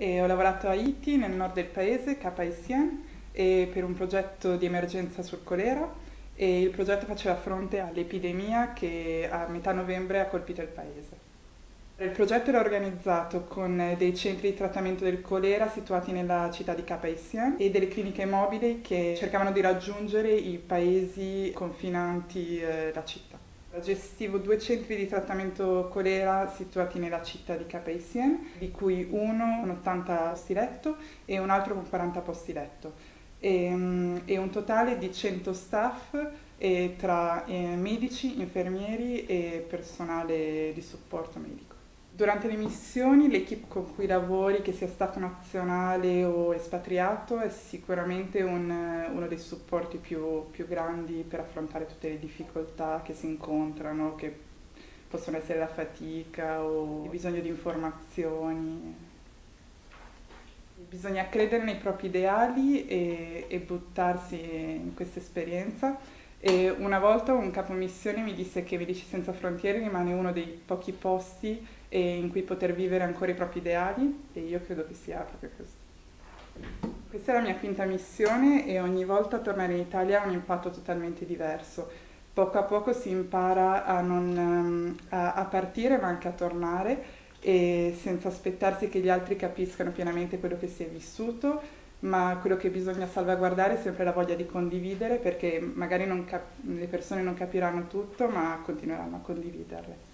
e ho lavorato a Haiti, nel nord del paese, Cap Haitien, per un progetto di emergenza sul colera e il progetto faceva fronte all'epidemia che a metà novembre ha colpito il paese. Il progetto era organizzato con dei centri di trattamento del colera situati nella città di Cap Haitien e delle cliniche mobili che cercavano di raggiungere i paesi confinanti eh, la città. Gestivo due centri di trattamento colera situati nella città di Cap Haitien, di cui uno con 80 posti letto e un altro con 40 posti letto, e, mm, e un totale di 100 staff tra eh, medici, infermieri e personale di supporto medico. Durante le missioni l'equipe con cui lavori, che sia staff nazionale o espatriato, è sicuramente un, uno dei supporti più, più, grandi per affrontare tutte le difficoltà che si incontrano, che possono essere la fatica o il bisogno di informazioni. Bisogna credere nei propri ideali e, e buttarsi in questa esperienza. E una volta un capo missione mi disse che Medici Senza Frontiere rimane uno dei pochi posti e in cui poter vivere ancora i propri ideali e io credo che sia proprio così. Questa è la mia quinta missione e ogni volta tornare in Italia ha un impatto totalmente diverso. Poco a poco si impara a, non, ehm, a, a partire ma anche a tornare e senza aspettarsi che gli altri capiscano pienamente quello che si è vissuto, ma quello che bisogna salvaguardare è sempre la voglia di condividere perché magari cap- le persone non capiranno tutto ma continueranno a condividerle.